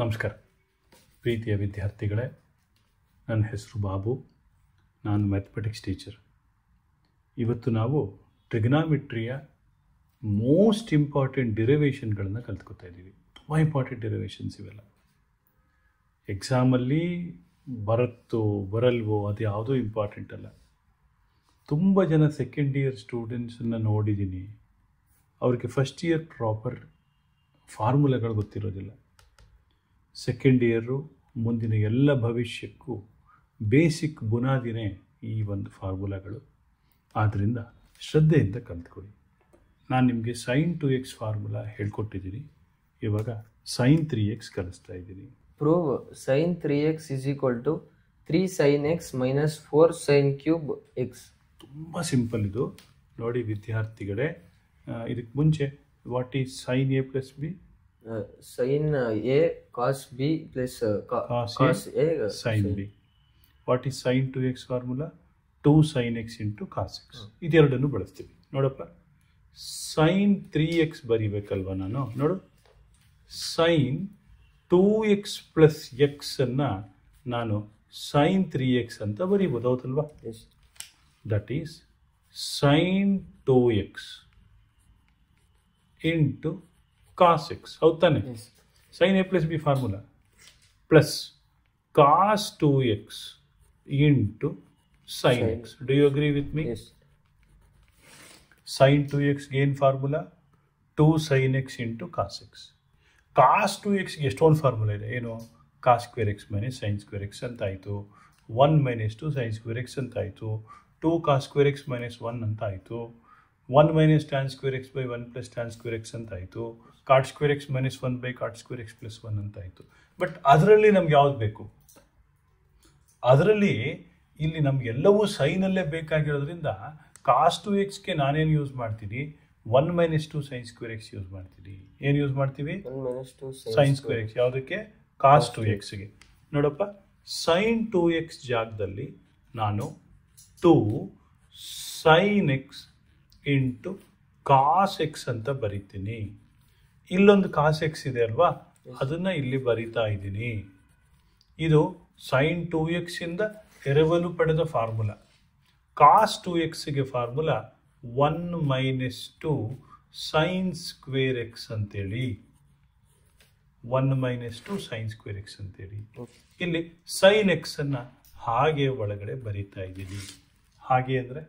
ನಮಸ್ಕಾರ ಪ್ರೀತಿಯ ವಿದ್ಯಾರ್ಥಿಗಳೇ ನನ್ನ ಹೆಸರು ಬಾಬು ನಾನು ಮ್ಯಾಥಮೆಟಿಕ್ಸ್ ಟೀಚರ್ ಇವತ್ತು ನಾವು ಟ್ರಿಗ್ನಾಮಿಟ್ರಿಯ ಮೋಸ್ಟ್ ಇಂಪಾರ್ಟೆಂಟ್ ಡಿರೆವೇಷನ್ಗಳನ್ನು ಕಲ್ತ್ಕೊತಾ ಇದ್ದೀವಿ ತುಂಬ ಇಂಪಾರ್ಟೆಂಟ್ ಡಿರೆವೇಷನ್ಸ್ ಇವೆಲ್ಲ ಎಕ್ಸಾಮಲ್ಲಿ ಬರುತ್ತೋ ಬರಲ್ವೋ ಅದು ಯಾವುದೋ ಇಂಪಾರ್ಟೆಂಟ್ ಅಲ್ಲ ತುಂಬ ಜನ ಸೆಕೆಂಡ್ ಇಯರ್ ಸ್ಟೂಡೆಂಟ್ಸನ್ನು ನೋಡಿದ್ದೀನಿ ಅವ್ರಿಗೆ ಫಸ್ಟ್ ಇಯರ್ ಪ್ರಾಪರ್ ಫಾರ್ಮುಲಾಗಳು ಗೊತ್ತಿರೋದಿಲ್ಲ ಸೆಕೆಂಡ್ ಇಯರು ಮುಂದಿನ ಎಲ್ಲ ಭವಿಷ್ಯಕ್ಕೂ ಬೇಸಿಕ್ ಬುನಾದಿನೇ ಈ ಒಂದು ಫಾರ್ಮುಲಾಗಳು ಆದ್ದರಿಂದ ಶ್ರದ್ಧೆಯಿಂದ ಕಲ್ತ್ಕೊಳ್ಳಿ ನಾನು ನಿಮಗೆ ಸೈನ್ ಟು ಎಕ್ಸ್ ಫಾರ್ಮುಲಾ ಹೇಳ್ಕೊಟ್ಟಿದ್ದೀನಿ ಇವಾಗ ಸೈನ್ ತ್ರೀ ಎಕ್ಸ್ ಕಲಿಸ್ತಾ ಇದ್ದೀನಿ prove sine three X is equal to three sine X minus four sine cube X ತುಂಬ ಸಿಂಪಲ್ ಇದು ನೋಡಿ ವಿದ್ಯಾರ್ಥಿಗಳೇ ಇದಕ್ಕೆ ಮುಂಚೆ what is sine A plus B sine A cos B plus uh, co cos, cos what is sine two X formula two sine X into cos X ಇದೆರಡನ್ನು ಬಳಸ್ತೀವಿ ನೋಡಪ್ಪ sine three X ಬರಿಬೇಕಲ್ವ ನಾನು ನೋಡು ಸೈನ್ ಟೂ ಎಕ್ಸ್ ಪ್ಲಸ್ ಎಕ್ಸನ್ನು ನಾನು sine three X ಅಂತ ಬರಿಬೋದು ಹೌದಲ್ವಾ that is sine two X into cos x ಹೌದಾನೆ sin a plus b formula plus cos 2x into sin, sin x do you agree with me yes sin 2x gain formula 2 sin x into cos x cos 2x ಎಷ್ಟೊಂದು formula ಇದೆ ಏನು cos square X minus sine square X ಅಂತ ಆಯಿತು one minus two sine square X ಅಂತ ಆಯಿತು two cos square X minus one ಅಂತ ಆಯಿತು one minus tan square X by one plus tan square X ಅಂತ ಆಯಿತು cot square X minus one by cot square X plus one ಅಂತ ಆಯಿತು but ಅದರಲ್ಲಿ ನಮ್ಗೆ ಯಾವ್ದು ಬೇಕು ಅದರಲ್ಲಿ ಇಲ್ಲಿ ನಮಗೆಲ್ಲವೂ ಸೈನಲ್ಲೇ ಬೇಕಾಗಿರೋದ್ರಿಂದ ಕಾಸ್ ಟು ಎಕ್ಸ್ಗೆ ನಾನೇನು ಯೂಸ್ ಮಾಡ್ತೀನಿ one minus two sine square X use ಮಾಡ್ತೀನಿ ಏನು ಯೂಸ್ ಮಾಡ್ತೀವಿ ಸೈನ್ ಸ್ಕ್ವೇರ್ ಎಕ್ಸ್ ಯಾವುದಕ್ಕೆ ಕಾಸ್ ಟು ಎಕ್ಸ್ಗೆ ನೋಡಪ್ಪ ಸೈನ್ ಟು ಎಕ್ಸ್ ಜಾಗದಲ್ಲಿ ನಾನು two sine X into cos X ಅಂತ ಬರಿತೀನಿ ಇಲ್ಲೊಂದು ಕಾಸ್ ಎಕ್ಸ್ ಇದೆ ಅಲ್ವಾ ಅದನ್ನು ಇಲ್ಲಿ ಬರಿತಾ ಇದ್ದೀನಿ ಇದು ಸೈನ್ ಟೂ ಇಂದ ಎರವಲು ಪಡೆದ formula cos two ಎಕ್ಸ್ಗೆ formula one minus two sine square X ಅಂತೇಳಿ one minus two sine square X ಅಂತೇಳಿ ಇಲ್ಲಿ ಸೈನ್ ಎಕ್ಸ್ ಅನ್ನ ಹಾಗೆ ಒಳಗಡೆ ಬರಿತಾ ಇದ್ದೀನಿ ಹಾಗೆ ಅಂದರೆ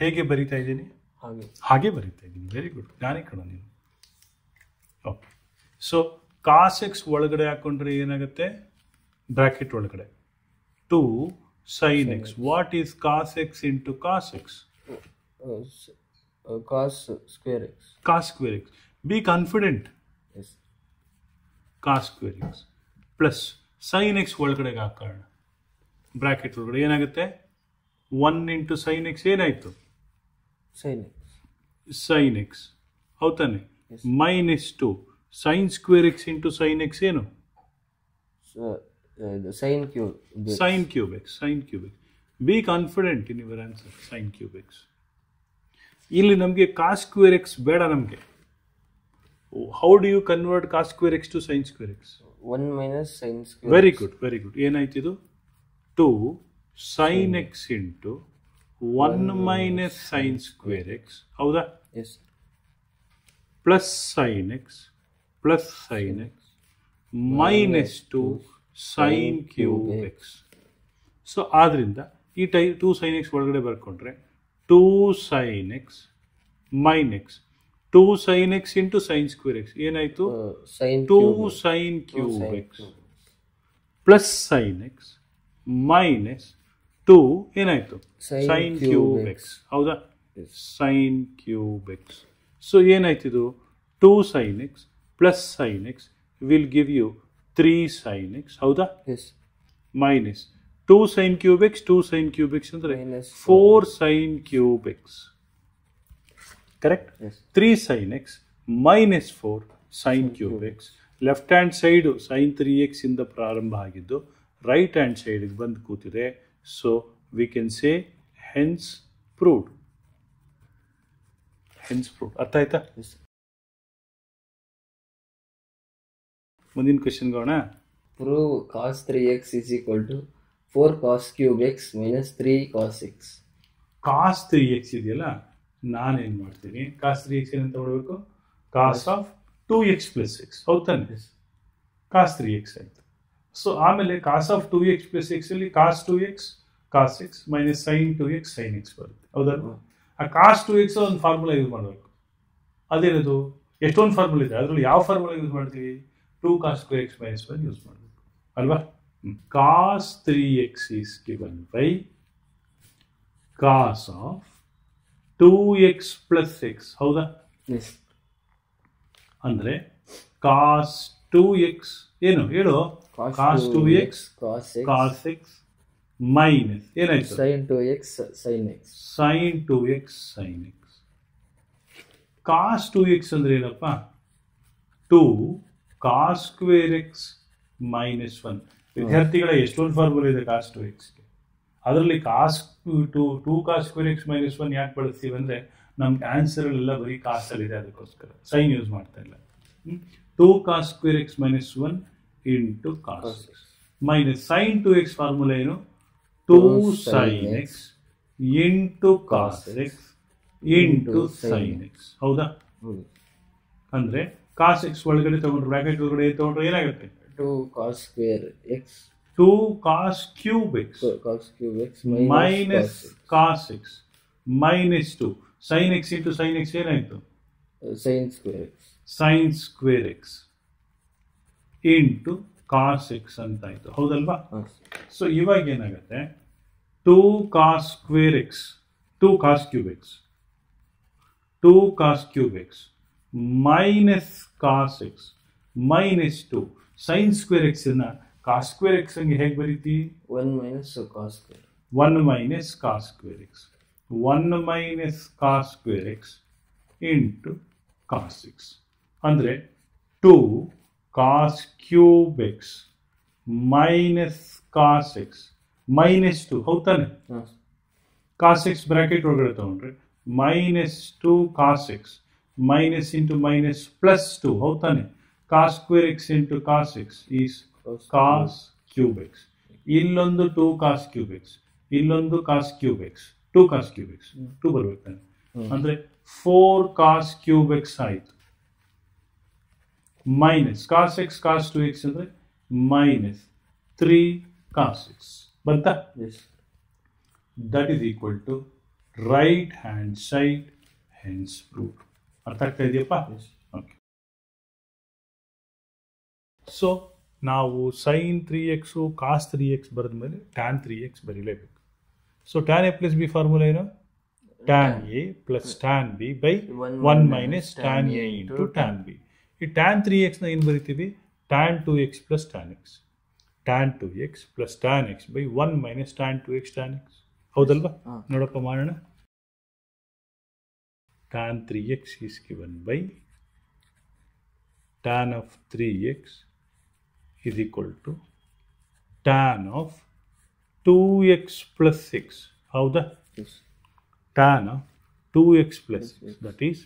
ಹೇಗೆ ಬರಿತಾ ಇದ್ದೀನಿ ಹಾಗೆ ಹಾಗೆ ಬರಿತಾ ಇದ್ದೀನಿ ವೆರಿ ಗುಡ್ ಜ್ಞಾನಿ ಕಣ ನೀನು ಓಕೆ ಸೊ ಕಾಸ್ ಎಕ್ಸ್ ಒಳಗಡೆ ಹಾಕೊಂಡ್ರೆ ಏನಾಗುತ್ತೆ ಬ್ರ್ಯಾಕೆಟ್ ಒಳಗಡೆ two sine x what is cos x into cos x cos square x cos square x be confident cos square x plus sine x ಒಳಗಡೆಗೆ ಹಾಕೋಣ bracket ಒಳಗಡೆ ಏನಾಗುತ್ತೆ ಒನ್ ಇಂಟು ಸೈನ್ ಎಕ್ಸ್ ಏನಾಯಿತು sine X sine x ಹೌದಾನೆ minus two sine square x into sine x ಏನು sine cube sine cube x sine cube x be confident in your answer sine cube x ಇಲ್ಲಿ ನಮಗೆ ಕಾಸ್ square X ಬೇಡ ನಮಗೆ how do you convert cos square x to sine square x one minus sine square very good very good ಏನಾಯ್ತಿದು ಇದು two sine x into one minus sine square x ಹೌದಾ yes plus sine x plus sine x minus two sine cube x so ಆದ್ದರಿಂದ ಈ ಟೈ two sine X ಒಳಗಡೆ ಬರ್ಕೊಂಡ್ರೆ two sine x minus x two sine x into sine square x ಏನಾಯಿತು two sine cube x plus sine x minus two ಏನಾಯಿತು sine cube x ಹೌದಾ sine cube X so ಏನಾಯ್ತಿದು two sine x plus sine x will give you three sine x ಹೌದಾ yes minus two sine cube x two sine cube ಅಂದರೆ four sine cube x correct three sine x minus four sine cube x left hand side sine three ಎಕ್ಸಿಂದ ಪ್ರಾರಂಭ ಆಗಿದ್ದು right hand ಸೈಡಿಗೆ ಬಂದು ಕೂತಿದೆ so we can say hence proved hence prove ಅರ್ಥ ಆಯ್ತಾ ಮುಂದಿನ ಗೋಣ prove cos three x is equal to four cos cube x minus three cos x cos three x ಇದೆಯಲ್ಲ ನಾನೇನು ಮಾಡ್ತೀನಿ ಕಾಸ್ ತ್ರೀ ಎಕ್ಸ್ ಏನಂತ ಮಾಡಬೇಕು cos of two x plus x ಹೌದಾನೆ cos three X ಆಯಿತು so ಆಮೇಲೆ cos of two x plus ಎಕ್ಸಲ್ಲಿ cos two x cos x minus sine two x sine x ಬರುತ್ತೆ ಹೌದಲ್ವಾ ಆ ಕಾಸ್ಟ್ ಟು ಎಕ್ಸ್ ಒಂದು formula use ಮಾಡಬೇಕು ಅದೇನದು ಎಷ್ಟೊಂದು formula ಇದೆ ಅದರಲ್ಲಿ ಯಾವ ಫಾರ್ಮುಲಾ ಯೂಸ್ ಮಾಡ್ತೀವಿ two cos two x minus one use ಮಾಡಬೇಕು ಅಲ್ವಾ cos three x is given by cos of two x plus x ಹೌದಾ ಅಂದರೆ ಕಾಸ್ ಟೂ ಎಕ್ಸ್ ಏನು ಹೇಳು cos two x cos x minus ಏನಾಯ್ತು sine two x sine x sine two x sine x cos two x ಅಂದ್ರೆ ಏನಪ್ಪ two cos square x minus one ವಿದ್ಯಾರ್ಥಿಗಳ ಎಷ್ಟೊಂದು formula ಇದೆ ಕಾಸ್ ಟು ಎಕ್ಸ್ಗೆ ಅದರಲ್ಲಿ cos two two cos square x minus one ಯಾಕೆ ಬಳಸ್ತೀವಿ ಅಂದರೆ ನಮ್ಗೆ ಆನ್ಸರಲ್ಲೆಲ್ಲ ಬರೀ ಕಾಸಲ್ಲಿದೆ ಅದಕ್ಕೋಸ್ಕರ ಸೈನ್ ಯೂಸ್ ಮಾಡ್ತಾ ಇಲ್ಲ two cos square x minus one into cos minus sine two x formula ಏನು 2 sine x into cos x into sine x ಹೌದಾ ಅಂದ್ರೆ ಕಾಸ್ ಎಕ್ಸ್ ಒಳಗಡೆ ತಗೊಂಡ್ರೆ ಬ್ರಾಕೆಟ್ ಒಳಗಡೆ ತಗೊಂಡ್ರೆ ಏನಾಗುತ್ತೆ two cos square x two cos cube x cos cube x minus cos x minus two sine x into sine x ಏನಾಯ್ತು sine square x sine square x into cos x ಅಂತ ಆಯಿತು ಹೌದಲ್ವಾ so ಇವಾಗ ಏನಾಗುತ್ತೆ two cos square x two cos cube x two cos cube x minus cos x minus two sine square ಎಕ್ಸನ್ನು cos square X ಹಂಗೆ ಹೇಗೆ ಬರೀತೀವಿ one minus cos square one minus cos square x one minus cos square x into cos x ಅಂದರೆ two cos cube x minus cos x minus 2 ಹೌದು cos x bracket ಒಳಗಡೆ ತಗೊಂಡ್ರೆ minus two cos x minus into minus plus two ಹೌದು cos cos square x into cos x is cos cube x ಇಲ್ಲೊಂದು two cos cube X ಇಲ್ಲೊಂದು cos cube x two cos cube x two ಬರ್ಬೇಕು ತಾನೆ ಅಂದ್ರೆ four cos cube x ಆಯಿತು minus cos x cos 2x ಅಂದ್ರೆ minus 3 cos x ಬಂತಾ yes that is equal to right hand side hence proved ಅರ್ಥ ಆಗ್ತಾ ಇದೆಯಪ್ಪ ಓಕೆ ಸೊ ನಾವು sin 3x cos 3x ಬರೆದ ಮೇಲೆ tan 3x ಬರೀಲೇಬೇಕು so tan a plus b formula ಏನು tan a plus tan b by 1 minus tan a into tan b ಈ tan three ಎಕ್ಸ್ನ ಏನು ಬರಿತೀವಿ tan two x plus tan x tan two x plus tan x by one minus tan two x tan x ಹೌದಲ್ವಾ ನೋಡಪ್ಪ ಮಾಡೋಣ tan three x is given by tan of three x is equal to tan of two x plus x ಹೌದಾ tan of two x plus that is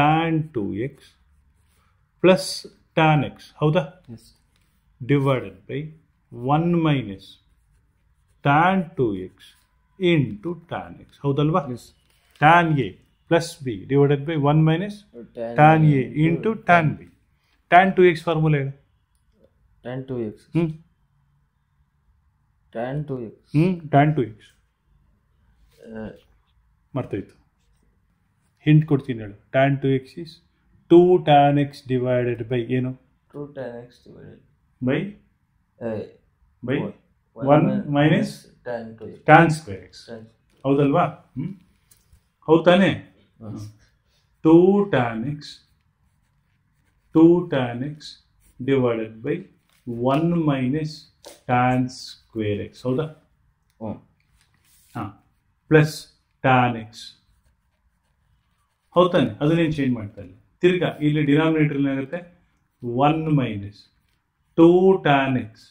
tan two x plus tan x ಹೌದಾ Yes. divided by 1 minus tan 2x into tan x ಹೌದಲ್ವಾ Yes. tan a plus b divided by 1 minus Tan, tan a into tan b tan 2x formula ಹೇಳು tan 2x. ಹ್ಮ್ Tan 2x. ಹ್ಮ್ tan 2x Uh, ಮರ್ತೋಯ್ತು hint ಕೊಡ್ತೀನಿ ಹೇಳು tan 2x is two tan X divided by ಏನು two tan X divided by by one minus tan square x ಹೌದಲ್ವಾ ಹ್ಞೂ ಹೌದು ತಾನೇ two tan X two tan X divided by one minus tan square X ಹೌದಾ ಹಾಂ plus tan x ಹೌದು ತಾನೆ ಅದನ್ನೇನು ಚೇಂಜ್ ಮಾಡ್ತಾ ಇಲ್ಲ ಇರ್ಕ ಇಲ್ಲಿ ಡಿನಮಿನೇಟರ್ ಅಲ್ಲಿ ಆಗುತ್ತೆ 1 - 2 tan x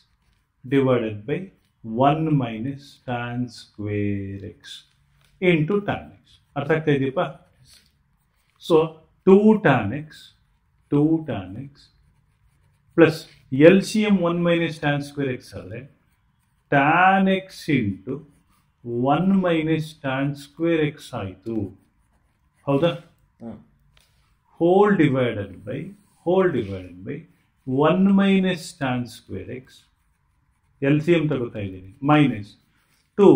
/ 1 - tan square x * tan x ಅರ್ಥ ಆಯ್ತಾ so 2 tan x 2 tan x + LCM 1 - tan square x ಅಂದ್ರೆ tan x * 1 - tan square x ಆಯಿತು ಹೌದಾ whole divided by whole divided by one minus tan square x L C M ತಗೋತಾ ಇದ್ದೀನಿ minus two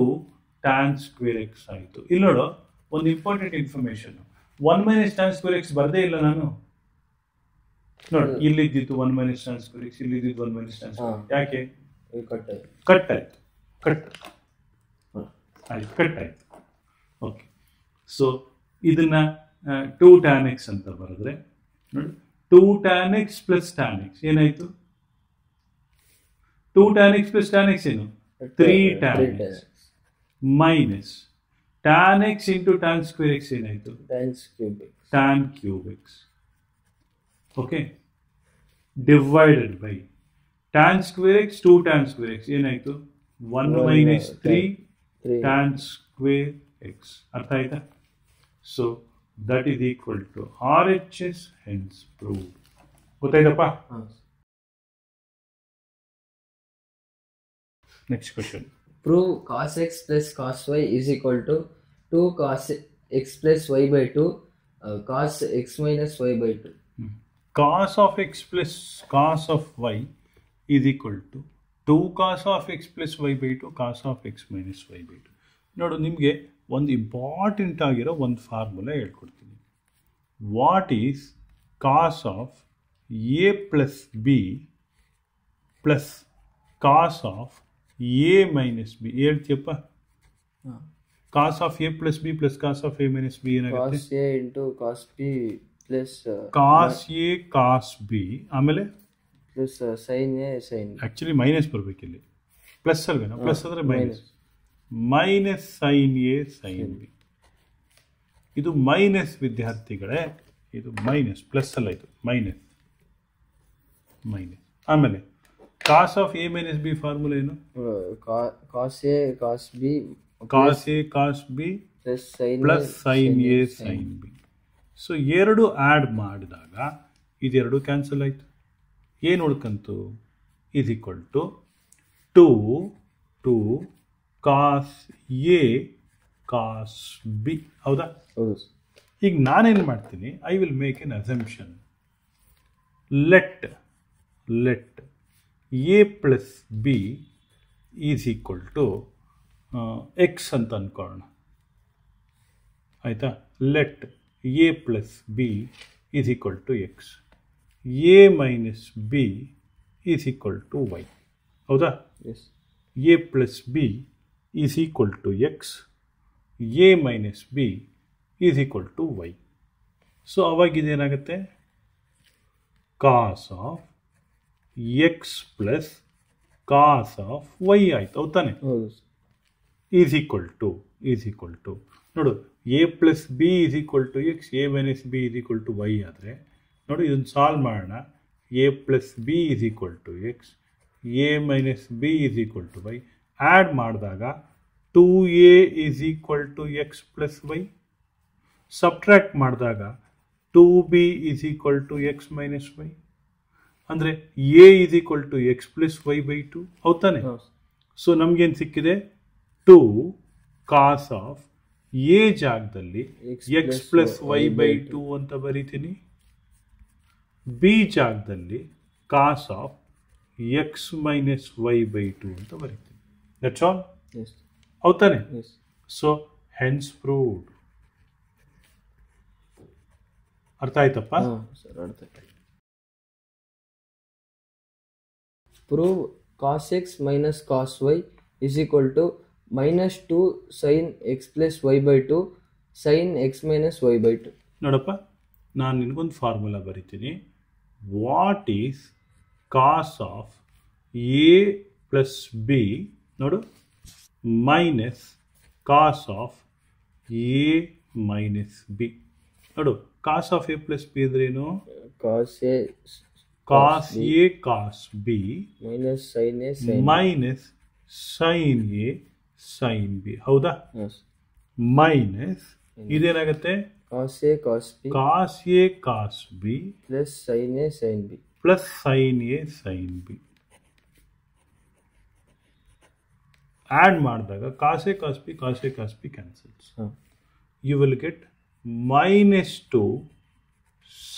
tan square x ಆಯಿತು ಇಲ್ಲಿ ನೋಡು ಒಂದು important information one minus tan square x ಬರದೇ ಇಲ್ಲ ನಾನು ನೋಡಿ ಇಲ್ಲಿದ್ದಿತ್ತು one minus tan square x ಇಲ್ಲಿದ್ದಿದ್ದು one minus tan square ಯಾಕೆ ಕಟ್ ಆಯ್ತು ಕಟ್ ಆಯ್ತು ಕಟ್ ಆಯ್ತು ಓಕೆ ಸೊ ಇದನ್ನ ಟೂ ಟ್ಯಾನ್ ಎಕ್ಸ್ ಅಂತ ಬರೆದ್ರೆ ನೋಡಿ two tan x plus tan x ಏನಾಯಿತು two tan x plus tan x ಏನು three tan x minus tan x into tan square x ಏನಾಯಿತು tan cube x okay divided by tan square x two tan square x ಏನಾಯಿತು one minus three tan square x ಅರ್ಥ ಆಯ್ತಾ so that is equal to RHS, hence proved. Next question. Prove cos x plus cos y is equal to 2 cos x plus y by 2 uh, cos x minus y by 2. Hmm. Cos of x plus cos of y is equal to 2 cos of x plus y by 2 cos of x minus y by 2. ನೋಡು ನಿಮಗೆ ಒಂದು important ಆಗಿರೋ ಒಂದು formula ಹೇಳಿ ಕೊಡ್ತೀನಿ what is cos of a + b + cos of a - b ಹೇಳಿತ್ತಪ್ಪ cos of a + b + cos of a - b ಏನಾಗುತ್ತೆ cos a * cos b + cos a cos b ಆಮೇಲೆ + sin a sin actually minus ಬರಬೇಕು ಇಲ್ಲಿ plus ಅಲ್ವೇನೋ plus ಆದ್ರೆ minus minus sine a sine b ಇದು minus ವಿದ್ಯಾರ್ಥಿಗಳೇ ಇದು minus plus ಅಲ್ಲ ಇದು ಮೈನಸ್ ಮೈನಸ್ ಆಮೇಲೆ cos of a minus b formula ಏನು cos a cos b cos a cos b plus sine plus sine a sine b so ಎರಡು add ಮಾಡಿದಾಗ ಇದೆರಡು ಕ್ಯಾನ್ಸಲ್ ಆಯಿತು ಏನು ಉಳ್ಕಂತು is equal to two two cos a cos b ಹೌದಾ ಈಗ ನಾನೇನು ಮಾಡ್ತೀನಿ I will make an assumption let let a plus b is equal to x ಅಂತ ಅಂದ್ಕೊಳ್ಳೋಣ ಆಯಿತಾ let a plus b is equal to x a minus b is equal to y ಹೌದಾ yes a plus b is equal to x a minus b is equal to y so ಅವಾಗಿದೇನಾಗುತ್ತೆ cos of x plus cos of y ಆಯಿತು ಅವು ತಾನೆ is equal to is equal to ನೋಡು a plus b is equal to x a minus b is equal to y ಆದರೆ ನೋಡು ಇದನ್ನು solve ಮಾಡೋಣ a plus b is equal to x a minus b is equal to y add ಮಾಡಿದಾಗ two a is equal to x plus y subtract ಮಾಡಿದಾಗ two b is equal to x minus y ಅಂದರೆ a is equal to x plus y by two ಹೌದಾನೆ so ನಮಗೇನು ಸಿಕ್ಕಿದೆ two cos of A ಜಾಗದಲ್ಲಿ x plus y by two ಅಂತ ಬರಿತೀನಿ B ಜಾಗದಲ್ಲಿ cos of x minus y by two ಅಂತ ಬರೀತೀನಿ That's all? Yes. So hence proved ಅರ್ಥ ಆಯ್ತಪ್ಪ prove cos x minus cos y is equal to minus two sine x plus y by two sine x minus y by two ನೋಡಪ್ಪ ನಾನು ನಿನಗೊಂದು formula ಬರಿತೀನಿ what is cos of a plus b ನೋಡು minus cos of a minus b ನೋಡು cos of A plus B ಅಂದ್ರೇನು cos A cos A cos B minus sin A minus sin A sin B ಹೌದಾ minus ಇದೇನಾಗುತ್ತೆ cos A cos B cos A cos B plus sin A sin B plus sin A sin B add ಮಾಡಿದಾಗ cos A cos B cos A cos B cancels you will get minus two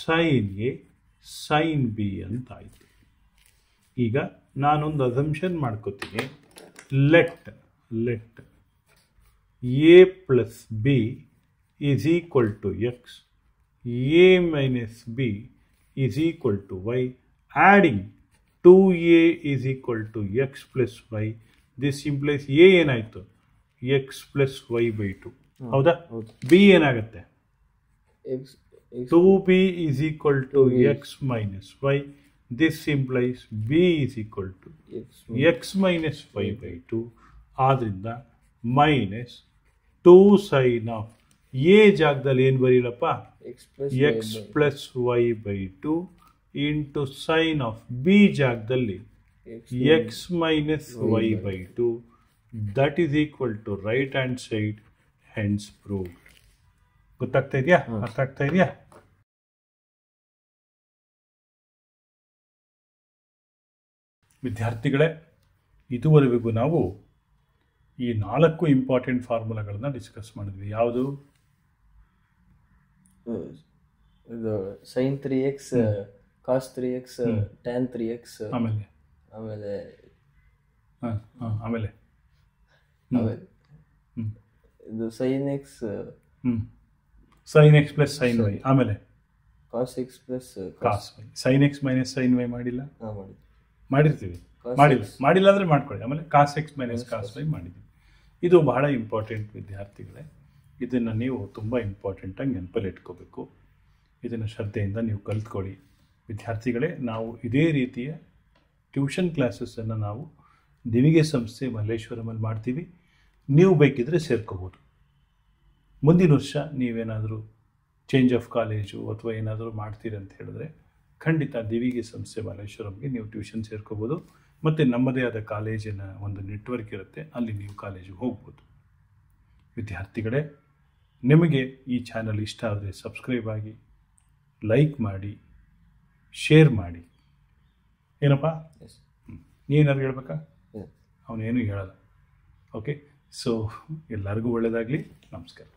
sin A sin B ಅಂತಾಯಿತು ಈಗ ನಾನೊಂದು assumption ಮಾಡ್ಕೋತೀನಿ let let A plus B is equal to X A minus B is equal to Y adding two A is equal to X plus Y this implies A ಏನಾಯ್ತು X plus Y by two ಹೌದಾ B ಏನಾಗುತ್ತೆ two B is equal to X minus Y this implies B is equal to X minus Y by two ಆದ್ರಿಂದ minus two sin of A ಜಾಗದಲ್ಲಿ ಏನು ಬರೀಲಪ್ಪ X plus Y by two into sin of B ಜಾಗದಲ್ಲಿ x minus y by 2 that is equal to right hand side hence proved ಗೊತ್ತಾಗ್ತಾ ಇದೆಯಾ ವಿದ್ಯಾರ್ಥಿಗಳೇ ಇದುವರೆಗೂ ನಾವು ಈ ನಾಲ್ಕು ಇಂಪಾರ್ಟೆಂಟ್ ಫಾರ್ಮುಲಾಗಳನ್ನ ಡಿಸ್ಕಸ್ ಮಾಡಿದ್ವಿ ಯಾವುದು sin three X cos three X tan three X ಆಮೇಲೆ ಆಮೇಲೆ ಹಾಂ ಆಮೇಲೆ ಇದು ಸೈನ್ ಎಕ್ಸ್ ಹ್ಞೂ sin X plus sin Y ಆಮೇಲೆ cos X plus cos Y sin X minus sin Y ಮಾಡಿಲ್ಲ ಮಾಡಿ ಮಾಡಿರ್ತೀವಿ ಮಾಡಿಲ್ಲ ಮಾಡಿಲ್ಲ ಅಂದರೆ ಮಾಡ್ಕೊಳ್ಳಿ ಆಮೇಲೆ cos X minus cos Y ಮಾಡಿದ್ದೀವಿ ಇದು ಬಹಳ ಇಂಪಾರ್ಟೆಂಟ್ ವಿದ್ಯಾರ್ಥಿಗಳೇ ಇದನ್ನು ನೀವು ತುಂಬ ಇಂಪಾರ್ಟೆಂಟಾಗಿ ನೆನಪಲ್ಲಿ ಇಟ್ಕೋಬೇಕು ಇದನ್ನು ಶ್ರದ್ಧೆಯಿಂದ ನೀವು ಕಲ್ತ್ಕೊಳ್ಳಿ ವಿದ್ಯಾರ್ಥಿಗಳೇ ನಾವು ಇದೇ ರೀತಿಯ ಟ್ಯೂಷನ್ ಕ್ಲಾಸಸನ್ನು ನಾವು ದಿವಿಗೆ ಸಂಸ್ಥೆ ಮಲ್ಲೇಶ್ವರಮಲ್ಲಿ ಮಾಡ್ತೀವಿ ನೀವು ಬೇಕಿದ್ದರೆ ಸೇರ್ಕೋಬೋದು ಮುಂದಿನ ವರ್ಷ ನೀವೇನಾದರೂ ಚೇಂಜ್ ಆಫ್ ಕಾಲೇಜು ಅಥವಾ ಏನಾದರೂ ಮಾಡ್ತೀರಿ ಅಂತ ಹೇಳಿದ್ರೆ ಖಂಡಿತ ದಿವಿಗೆ ಸಂಸ್ಥೆ ಮಲ್ಲೇಶ್ವರಂಗೆ ನೀವು ಟ್ಯೂಷನ್ ಸೇರ್ಕೋಬೋದು ಮತ್ತು ನಮ್ಮದೇ ಆದ ಕಾಲೇಜಿನ ಒಂದು ನೆಟ್ವರ್ಕ್ ಇರುತ್ತೆ ಅಲ್ಲಿ ನೀವು ಕಾಲೇಜಿಗೆ ಹೋಗ್ಬೋದು ವಿದ್ಯಾರ್ಥಿಗಳೇ ನಿಮಗೆ ಈ ಚಾನಲ್ ಇಷ್ಟ ಆದರೆ ಸಬ್ಸ್ಕ್ರೈಬ್ ಆಗಿ ಲೈಕ್ ಮಾಡಿ ಶೇರ್ ಮಾಡಿ ಏನಪ್ಪ ನೀನಾರು ಹೇಳ್ಬೇಕಾ ಅವನೇನು ಹೇಳಲ್ಲ ಓಕೆ ಸೊ ಎಲ್ಲರಿಗೂ ಒಳ್ಳೆಯದಾಗಲಿ ನಮಸ್ಕಾರ